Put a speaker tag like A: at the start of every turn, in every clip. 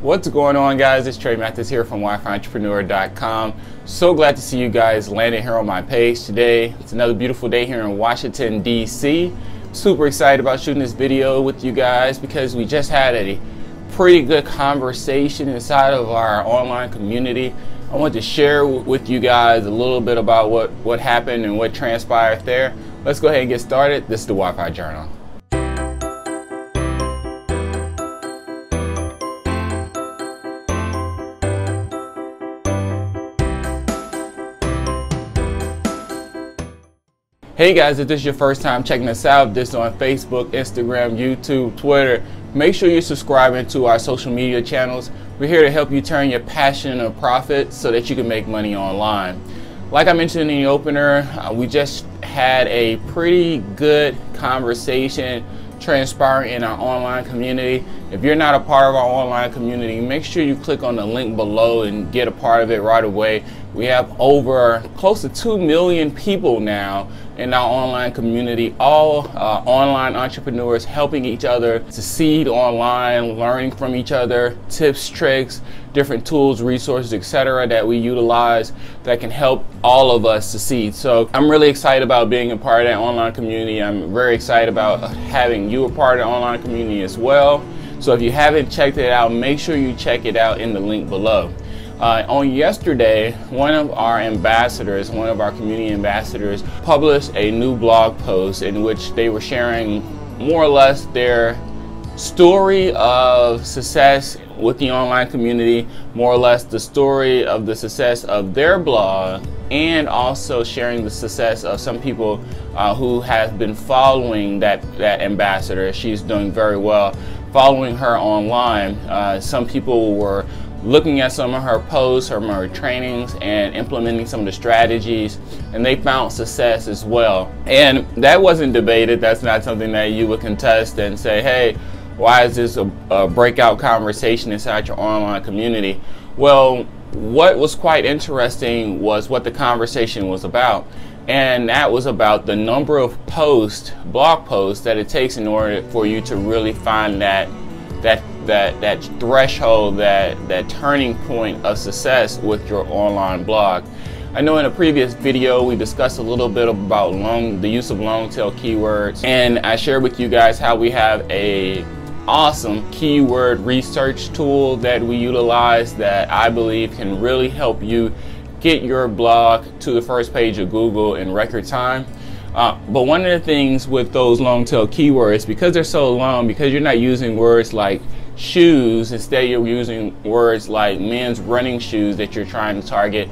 A: What's going on guys? It's Trey Mathis here from WiFiEntrepreneur.com. So glad to see you guys landing here on my page today. It's another beautiful day here in Washington, D.C. Super excited about shooting this video with you guys because we just had a pretty good conversation inside of our online community. I want to share with you guys a little bit about what, what happened and what transpired there. Let's go ahead and get started. This is the Wi-Fi Journal. Hey guys, if this is your first time checking us out, this is on Facebook, Instagram, YouTube, Twitter, make sure you're subscribing to our social media channels. We're here to help you turn your passion into profit so that you can make money online. Like I mentioned in the opener, uh, we just had a pretty good conversation transpiring in our online community. If you're not a part of our online community, make sure you click on the link below and get a part of it right away. We have over close to 2 million people now in our online community, all uh, online entrepreneurs helping each other to succeed online, learning from each other, tips, tricks, different tools, resources, etc. that we utilize that can help all of us succeed. So I'm really excited about being a part of that online community. I'm very excited about having you a part of the online community as well. So if you haven't checked it out, make sure you check it out in the link below. Uh, on yesterday, one of our ambassadors, one of our community ambassadors, published a new blog post in which they were sharing more or less their story of success with the online community, more or less the story of the success of their blog, and also sharing the success of some people uh, who have been following that, that ambassador. She's doing very well following her online. Uh, some people were looking at some of her posts, of her trainings, and implementing some of the strategies, and they found success as well. And that wasn't debated. That's not something that you would contest and say, hey, why is this a, a breakout conversation inside your online community? Well, what was quite interesting was what the conversation was about. And that was about the number of posts, blog posts, that it takes in order for you to really find that that that that threshold, that that turning point of success with your online blog. I know in a previous video we discussed a little bit about long the use of long tail keywords and I shared with you guys how we have a awesome keyword research tool that we utilize that I believe can really help you get your blog to the first page of Google in record time. Uh, but one of the things with those long tail keywords, because they're so long, because you're not using words like shoes, instead you're using words like men's running shoes that you're trying to target,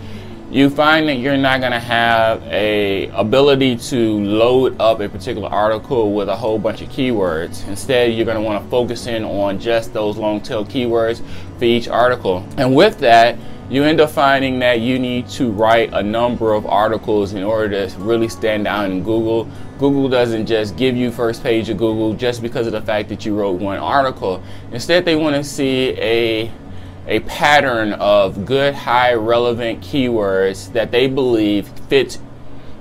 A: you find that you're not going to have a ability to load up a particular article with a whole bunch of keywords. Instead, you're going to want to focus in on just those long tail keywords for each article. And with that, you end up finding that you need to write a number of articles in order to really stand out in Google. Google doesn't just give you first page of Google just because of the fact that you wrote one article. Instead, they want to see a a pattern of good, high relevant keywords that they believe fit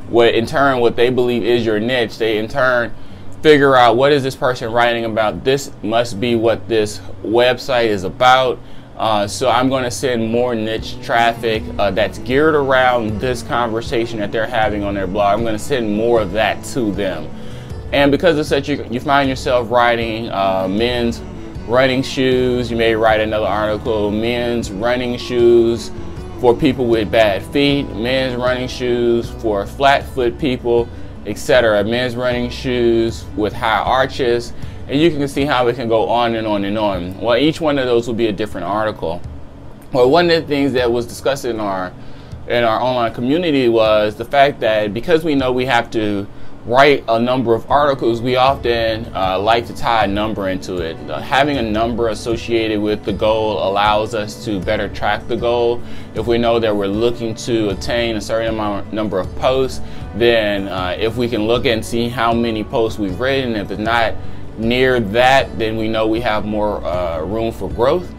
A: what in turn what they believe is your niche. They in turn figure out what is this person writing about. This must be what this website is about uh, so I'm going to send more niche traffic uh, that's geared around this conversation that they're having on their blog. I'm going to send more of that to them. And because of such, you, you find yourself writing uh, men's running shoes. You may write another article, men's running shoes for people with bad feet, men's running shoes for flat foot people, etc. Men's running shoes with high arches and you can see how it can go on and on and on. Well, each one of those will be a different article. Well, one of the things that was discussed in our in our online community was the fact that because we know we have to write a number of articles, we often uh, like to tie a number into it. Uh, having a number associated with the goal allows us to better track the goal. If we know that we're looking to attain a certain amount number of posts, then uh, if we can look and see how many posts we've written, if it's not near that, then we know we have more uh, room for growth.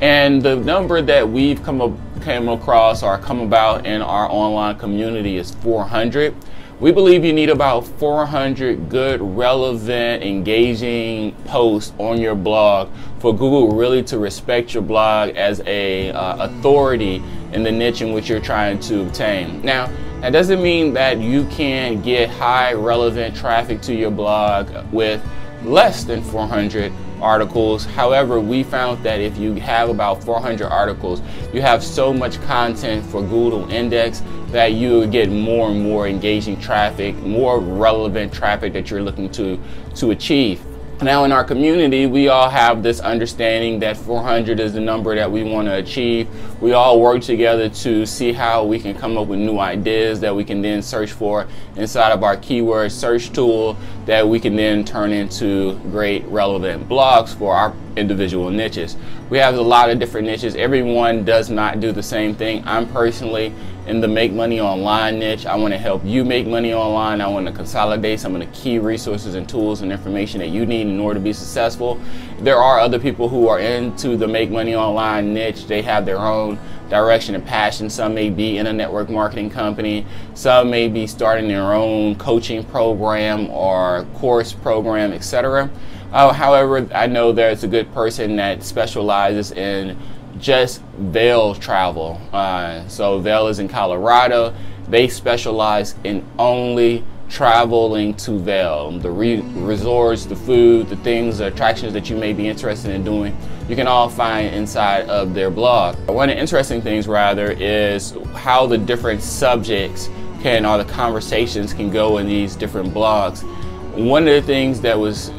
A: And the number that we've come up, came across or come about in our online community is 400. We believe you need about 400 good, relevant, engaging posts on your blog for Google really to respect your blog as a uh, authority in the niche in which you're trying to obtain. Now, that doesn't mean that you can get high relevant traffic to your blog with less than 400 articles. However, we found that if you have about 400 articles, you have so much content for Google Index that you get more and more engaging traffic, more relevant traffic that you're looking to, to achieve. Now in our community, we all have this understanding that 400 is the number that we want to achieve. We all work together to see how we can come up with new ideas that we can then search for inside of our keyword search tool that we can then turn into great relevant blogs for our individual niches. We have a lot of different niches. Everyone does not do the same thing. I'm personally in the make money online niche. I want to help you make money online. I want to consolidate some of the key resources and tools and information that you need in order to be successful. There are other people who are into the make money online niche. They have their own direction and passion. Some may be in a network marketing company. Some may be starting their own coaching program or course program, etc. Uh, however, I know there's a good person that specializes in just Vail travel. Uh, so Vail is in Colorado. They specialize in only traveling to Vail. The re resorts, the food, the things, the attractions that you may be interested in doing, you can all find inside of their blog. One of the interesting things rather is how the different subjects can, or the conversations can go in these different blogs. One of the things that was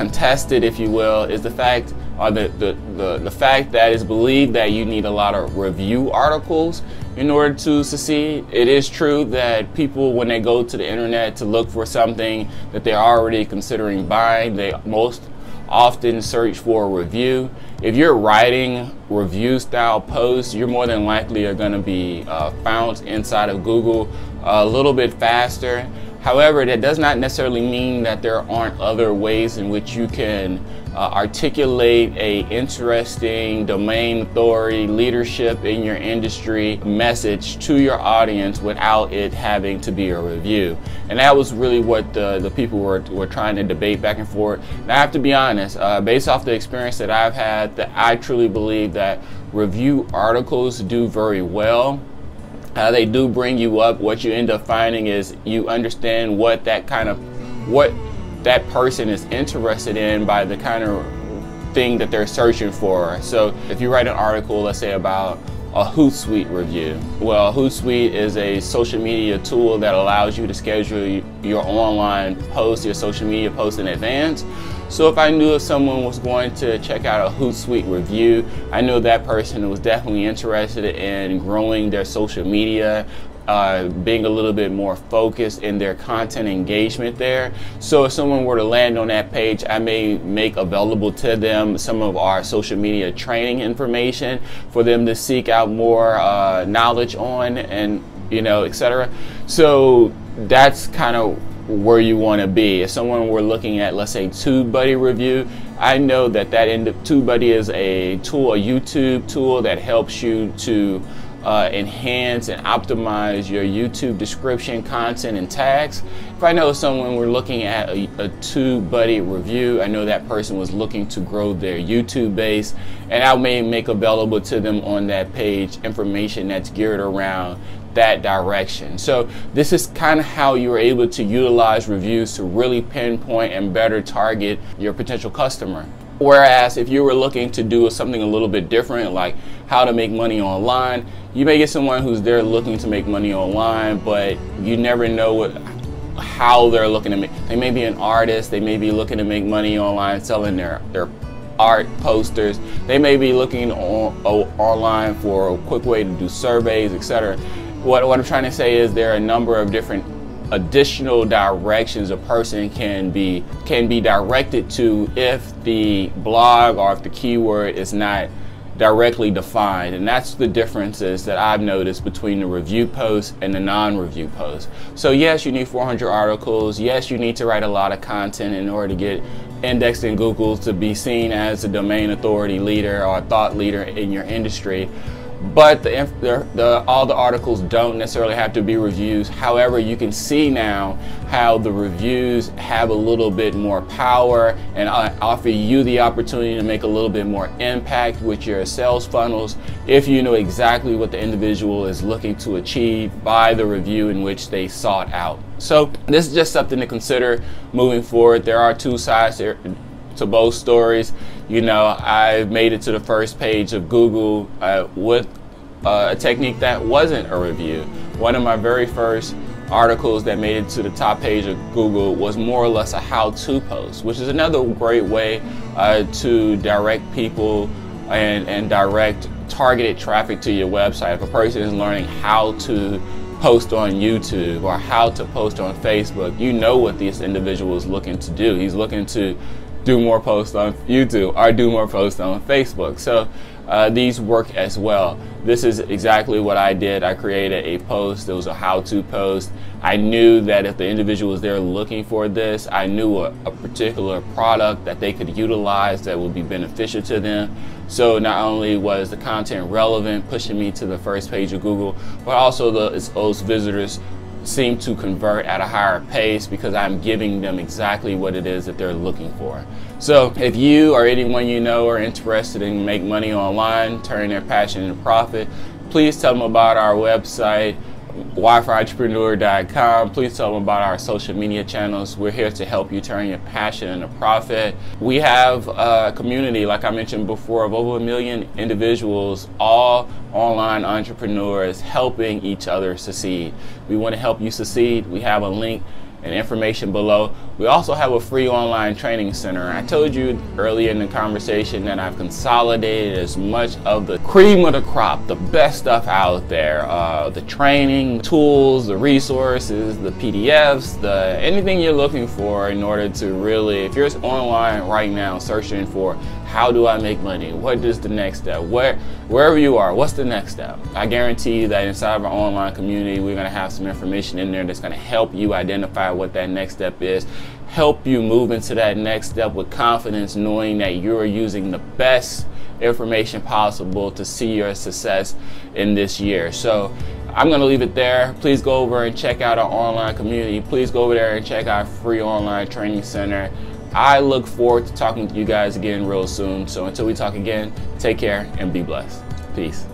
A: contested, if you will, is the fact or the, the, the, the fact that it's believed that you need a lot of review articles in order to succeed. It is true that people, when they go to the internet to look for something that they're already considering buying, they most often search for a review. If you're writing review style posts, you're more than likely are going to be uh, found inside of Google a little bit faster. However, that does not necessarily mean that there aren't other ways in which you can uh, articulate a interesting domain authority leadership in your industry message to your audience without it having to be a review. And that was really what the, the people were, were trying to debate back and forth. And I have to be honest, uh, based off the experience that I've had, that I truly believe that review articles do very well uh, they do bring you up. What you end up finding is you understand what that kind of what that person is interested in by the kind of thing that they're searching for. So if you write an article, let's say about a Hootsuite review. Well, Hootsuite is a social media tool that allows you to schedule your online posts, your social media posts in advance. So if I knew if someone was going to check out a Hootsuite review, I knew that person was definitely interested in growing their social media, uh, being a little bit more focused in their content engagement there. So if someone were to land on that page, I may make available to them some of our social media training information for them to seek out more uh, knowledge on and you know, etc. So that's kind of where you want to be. If someone were looking at, let's say, TubeBuddy review, I know that that end of TubeBuddy is a tool, a YouTube tool that helps you to uh, enhance and optimize your YouTube description, content, and tags. If I know someone were looking at a, a TubeBuddy review, I know that person was looking to grow their YouTube base, and I may make available to them on that page information that's geared around that direction. So this is kind of how you're able to utilize reviews to really pinpoint and better target your potential customer. Whereas if you were looking to do something a little bit different, like how to make money online, you may get someone who's there looking to make money online, but you never know what how they're looking to make. They may be an artist, they may be looking to make money online selling their their art posters. They may be looking on, online for a quick way to do surveys, etc what, what I'm trying to say is there are a number of different additional directions a person can be can be directed to if the blog or if the keyword is not directly defined. And that's the differences that I've noticed between the review post and the non-review post. So yes you need 400 articles, yes you need to write a lot of content in order to get indexed in Google to be seen as a domain authority leader or thought leader in your industry but the, the, all the articles don't necessarily have to be reviews. However, you can see now how the reviews have a little bit more power and uh, offer you the opportunity to make a little bit more impact with your sales funnels if you know exactly what the individual is looking to achieve by the review in which they sought out. So this is just something to consider moving forward. There are two sides to both stories. You know, I made it to the first page of Google uh, with uh, a technique that wasn't a review. One of my very first articles that made it to the top page of Google was more or less a how-to post, which is another great way uh, to direct people and, and direct targeted traffic to your website. If a person is learning how to post on YouTube or how to post on Facebook, you know what this individual is looking to do. He's looking to do more posts on YouTube or do more posts on Facebook. So uh, these work as well. This is exactly what I did. I created a post. It was a how-to post. I knew that if the individual was there looking for this, I knew a, a particular product that they could utilize that would be beneficial to them. So not only was the content relevant, pushing me to the first page of Google, but also the, those visitors seem to convert at a higher pace because I'm giving them exactly what it is that they're looking for. So if you or anyone you know are interested in make money online, turning their passion into profit, please tell them about our website, wifientrepreneur.com. Please tell them about our social media channels. We're here to help you turn your passion into profit. We have a community, like I mentioned before, of over a million individuals, all online entrepreneurs helping each other succeed. We want to help you succeed. We have a link and information below. We also have a free online training center. I told you earlier in the conversation that I've consolidated as much of the cream of the crop, the best stuff out there, uh, the training, tools, the resources, the PDFs, the anything you're looking for in order to really, if you're online right now searching for how do I make money? What is the next step? Where, wherever you are, what's the next step? I guarantee you that inside of our online community, we're gonna have some information in there that's gonna help you identify what that next step is, help you move into that next step with confidence, knowing that you're using the best information possible to see your success in this year. So I'm going to leave it there. Please go over and check out our online community. Please go over there and check our free online training center. I look forward to talking to you guys again real soon. So until we talk again, take care and be blessed. Peace.